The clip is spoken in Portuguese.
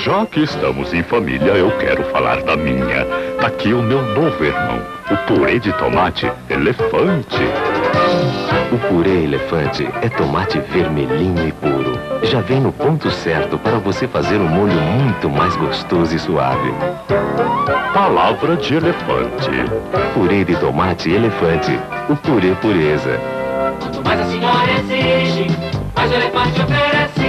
Já que estamos em família, eu quero falar da minha. Tá aqui o meu novo irmão, o purê de tomate elefante. O purê elefante é tomate vermelhinho e puro. Já vem no ponto certo para você fazer um molho muito mais gostoso e suave. Palavra de elefante. Purê de tomate elefante. O purê pureza. Quanto a senhora exige, mais o elefante oferece.